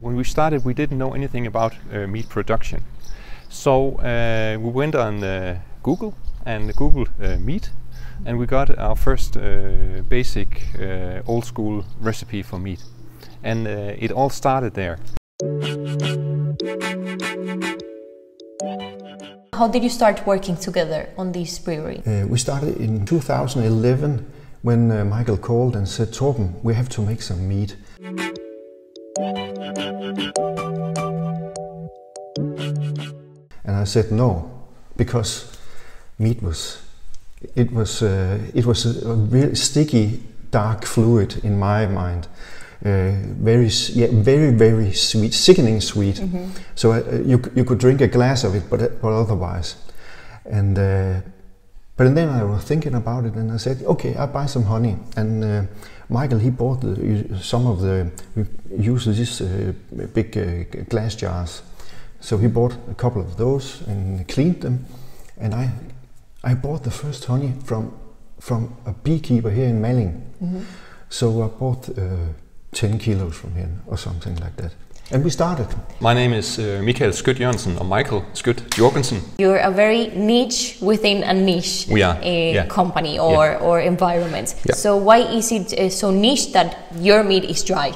When we started, we didn't know anything about uh, mead production. So uh, we went on uh, Google and Google uh, mead, and we got our first uh, basic uh, old school recipe for mead. And uh, it all started there. How did you start working together on this brewery? Uh, we started in 2011 when uh, Michael called and said, Torben, we have to make some mead. And I said no, because mead was, it was, uh, it was a, a really sticky, dark fluid in my mind. Uh, very, yeah, very, very sweet, sickening sweet. So uh, you, you could drink a glass of it, but, but otherwise. And uh, but then I was thinking about it, and I said, okay, I'll buy some honey. And uh, Michael, he bought the, some of the, we use these uh, big uh, glass jars. So he bought a couple of those and cleaned them. And I, I bought the first honey from, from a beekeeper here in Malling. So I bought uh, 10 kilos from him or something like that. And we started. My name is uh, Michael Skødt Jørgensen, or Michael Skødt Jorgensen. You're a very niche within a niche We are, uh, yeah. company or, or environment. Yeah. So why is it uh, so niche that your mead is dry?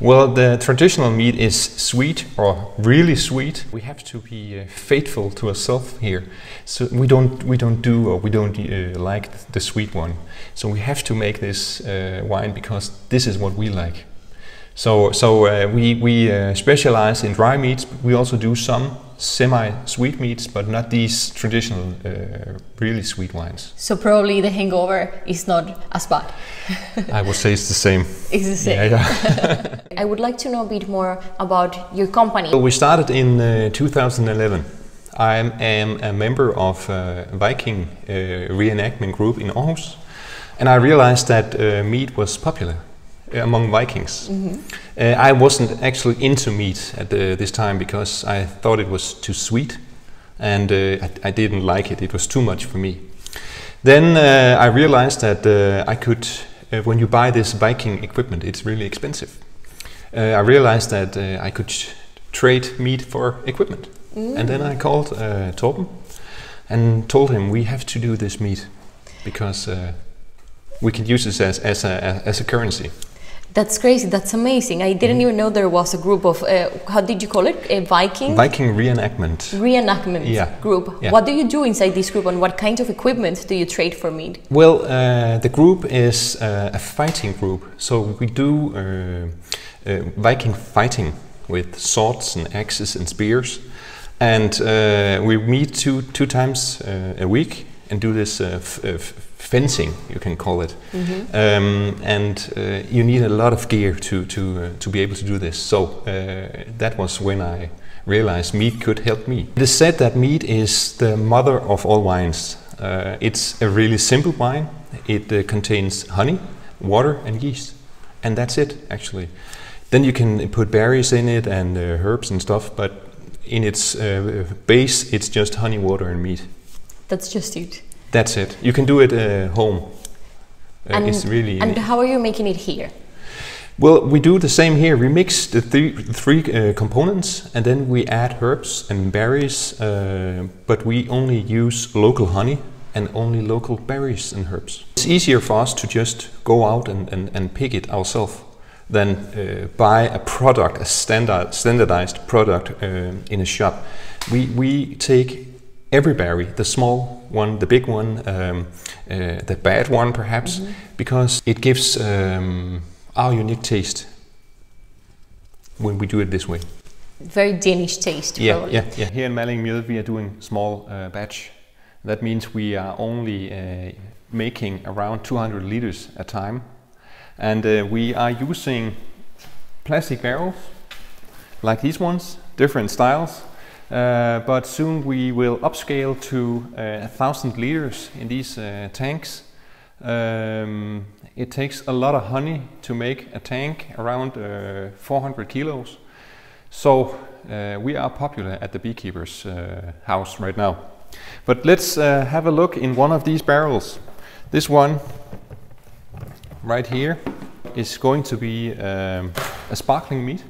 Well, the traditional mead is sweet or really sweet. We have to be uh, faithful to ourselves here. So we don't we don't do or we don't uh, like the sweet one. So we have to make this uh, wine because this is what we like. So so uh, we we uh, specialize in dry meads. But we also do some semi-sweet meads, but not these traditional uh, really sweet wines. So probably the hangover is not as bad. I would say it's the same. It's the same. Yeah, yeah. I would like to know a bit more about your company. Well, we started in uh, 2011. I am, am a member of uh, Viking uh, reenactment group in Aarhus, and I realized that uh, mead was popular among Vikings. Uh, I wasn't actually into mead at the, this time because I thought it was too sweet, and uh, I, I didn't like it. It was too much for me. Then uh, I realized that uh, I could, uh, when you buy this Viking equipment, it's really expensive. Uh, I realized that uh, I could trade mead for equipment. And then I called uh, Torben and told him we have to do this mead because uh, we can use this as, as, a, as a currency. That's crazy. That's amazing. I didn't even know there was a group of, uh, how did you call it? A Viking? Viking reenactment. Reenactment Yeah. group. Yeah. What do you do inside this group and what kind of equipment do you trade for mead? Well, uh, the group is uh, a fighting group, so we do uh, uh, Viking fighting with swords and axes and spears, and uh, we meet two two times uh, a week and do this fencing, you can call it, um, and uh, you need a lot of gear to to uh, to be able to do this. So uh, that was when I realized mead could help me. It is said that mead is the mother of all wines. It's a really simple wine. It contains honey, water, and yeast, and that's it actually. Then you can put berries in it and herbs and stuff, but in its uh, base, it's just honey, water, and mead. That's just it. That's it. You can do it uh, home. Uh, and, it's really and how are you making it here? well. We do the same here. We mix the three, three uh, components, and then we add herbs and berries. Uh, but we only use local honey and only local berries and herbs. It's easier for us to just go out and, and, and pick it ourselves than uh, buy a product, a standard standardized product uh, in a shop. We we take every berry, the small one, the big one, um, uh, the bad one perhaps, because it gives um, our unique taste when we do it this way. Very Danish taste, Yeah, probably. yeah, yeah. Here in Malling Mjød, we are doing small uh, batch. That means we are only uh, making around 200 liters a time, and uh, we are using plastic barrels like these ones, different styles. Uh, but soon we will upscale to uh, a thousand liters in these uh, tanks. Um, it takes a lot of honey to make a tank around uh, 400 kilos. So uh, we are popular at the beekeeper's house right now. But let's have a look in one of these barrels. This one right here is going to be um, a sparkling mead.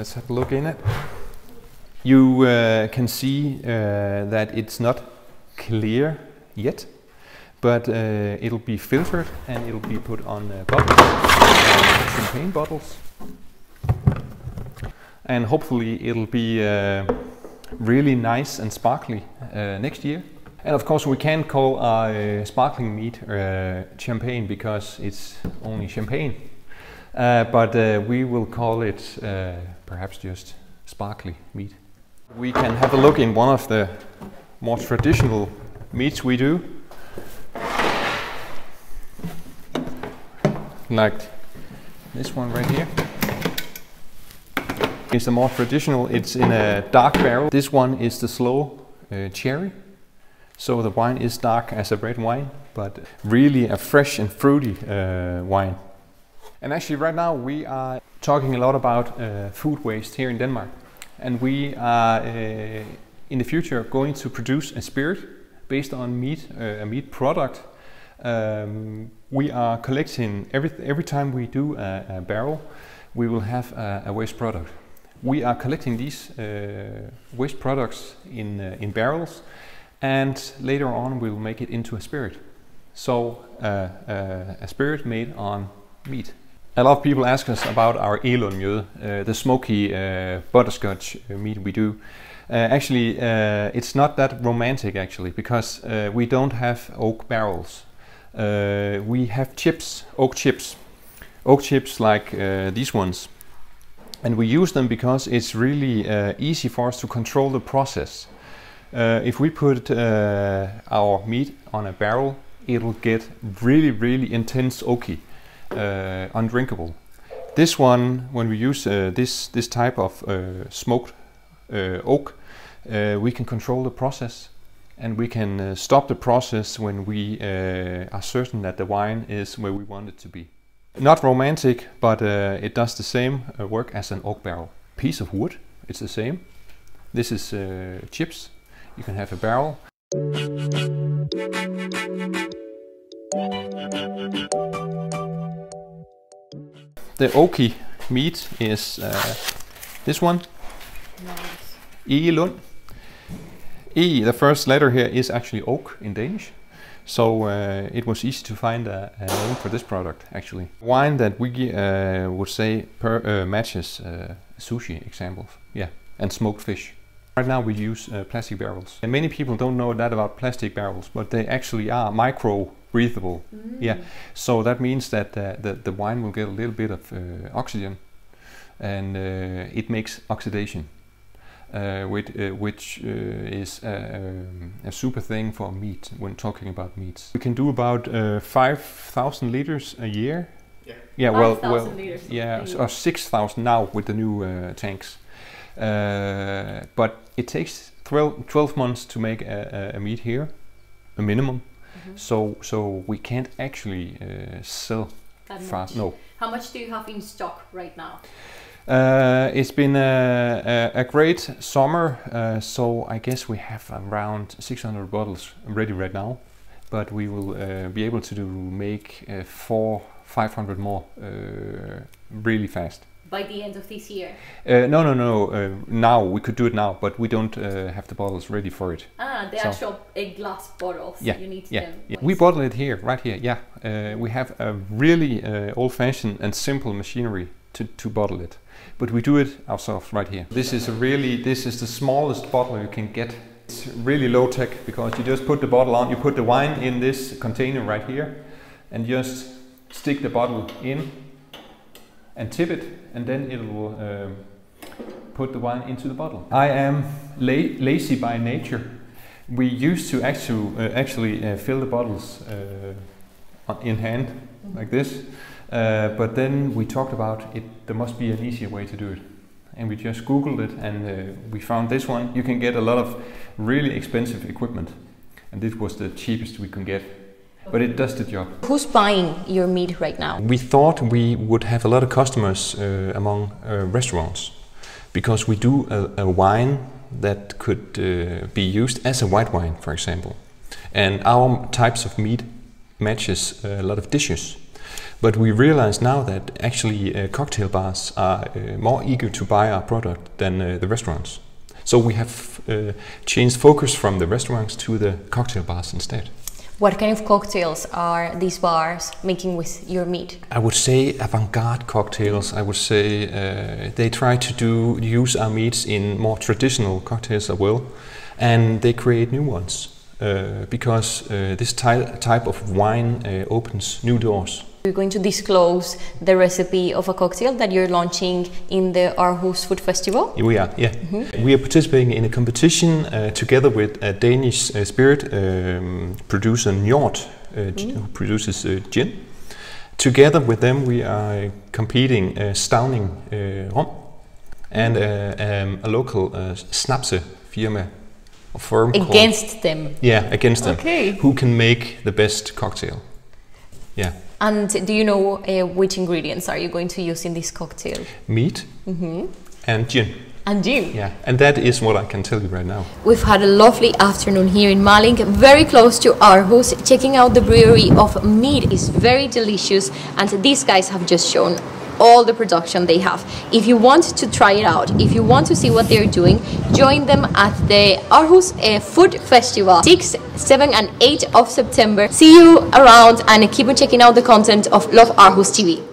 Let's have a look in it. You uh, can see uh, that it's not clear yet, but uh, it'll be filtered and it'll be put on uh, bottles, uh, champagne bottles, and hopefully it'll be uh, really nice and sparkly uh, next year. And of course, we can't call our sparkling mead uh, champagne because it's only champagne. Uh, but uh, we will call it uh, perhaps just sparkly mead. We can have a look in one of the more traditional meads we do. Like this one right here. It's a more traditional, it's in a dark barrel. This one is the slow uh, cherry. So the wine is dark as a red wine, but really a fresh and fruity uh, wine. And actually right now we are talking a lot about uh, food waste here in Denmark. And we are uh, in the future going to produce a spirit based on mead, uh, a mead product. Um, we are collecting, every, every time we do a, a barrel, we will have a, a, waste product. We are collecting these uh, waste products in, uh, in barrels and later on we'll make it into a spirit. So uh, a spirit made on mead. A lot of people ask us about our Elunmjød, uh, the smoky uh, butterscotch uh, mead we do. Uh, actually, uh, it's not that romantic actually, because uh, we don't have oak barrels. we have chips, oak chips, oak chips like these ones. And we use them because it's really easy for us to control the process. if we put our mead on a barrel, it'll get really, really intense oaky uh, undrinkable. This one, when we use uh, this this type of uh, smoked uh, oak, uh, we can control the process and we can uh, stop the process when we are certain that the wine is where we want it to be. Not romantic, but it does the same work as an oak barrel. Piece of wood, it's the same. This is chips. You can have a barrel. The oaky mead is uh, this one. Nice. E. Lund. E, the first letter here is actually oak in Danish. So uh, it was easy to find a, a, name for this product actually. Wine that we uh, would say per, uh, matches uh, sushi examples. Yeah, and smoked fish. Right now we use uh, plastic barrels. And many people don't know that about plastic barrels, but they actually are micro breathable. Mm. Yeah, so that means that uh, the, the wine will get a little bit of uh, oxygen and uh, it makes oxidation. Uh, which, uh, which uh, is um, a super thing for mead when talking about meads. We can do about 5,000 liters a year. Yeah, yeah well, well, yeah, or 6,000 now with the new tanks. but it takes 12, 12 months to make a, a mead here, a minimum. Mm-hmm. So so we can't actually uh, sell that fast. Much. No. How much do you have in stock right now? Uh, it's been a, a, a great summer, uh, so I guess we have around 600 bottles ready right now. But we will uh, be able to do, make uh, four, 500 more uh, really fast by the end of this year? Uh, no, no, no. Uh, now we could do it now, but we don't uh, have the bottles ready for it. Ah, the so actual glass bottles. Yeah, you need yeah, yeah. We bottle it here, right here. Yeah, uh, we have a really uh, old-fashioned and simple machinery to, to bottle it, but we do it ourselves right here. This is a really this is the smallest bottle you can get. It's really low tech because you just put the bottle on. You put the wine in this container right here, and just stick the bottle in and tip it, and then it will um, put the wine into the bottle. I am la lazy by nature. We used to actually, uh, actually uh, fill the bottles uh, in hand like this, uh, but then we talked about it. There must be an easier way to do it, and we just Googled it, and uh, we found this one. You can get a lot of really expensive equipment, and this was the cheapest we can get but it does the job. Who's buying your mead right now? We thought we would have a lot of customers uh, among uh, restaurants because we do a, a wine that could uh, be used as a white wine, for example. And our types of mead matches a lot of dishes. But we realize now that actually uh, cocktail bars are uh, more eager to buy our product than uh, the restaurants. So we have uh, changed focus from the restaurants to the cocktail bars instead. What kind of cocktails are these bars making with your mead? I would say avant-garde cocktails. I would say uh, they try to do use our meads in more traditional cocktails as well, and they create new ones uh, because uh, this ty- type of wine uh, opens new doors. You're going to disclose the recipe of a cocktail that you're launching in the Aarhus Food Festival. We are, yeah. We are participating in a competition uh, together with a Danish uh, spirit um, producer, Njord, uh, g- who produces uh, gin. Together with them, we are competing uh, Stauning uh, Rom and uh, um, a local uh, snapse firma firm called- Against them. yeah, against them. Okay. Who can make the best cocktail? Yeah, And do you know uh, which ingredients are you going to use in this cocktail? mead and gin. And gin. Yeah, and that is what I can tell you right now. We've had a lovely afternoon here in Malling, very close to Aarhus. Checking out the brewery of mead is very delicious, and these guys have just shown all the production they have. If you want to try it out, if you want to see what they're doing, join them at the Aarhus uh, Food Festival, 6, 7, and 8 of September. See you around and keep on checking out the content of Love Aarhus TV.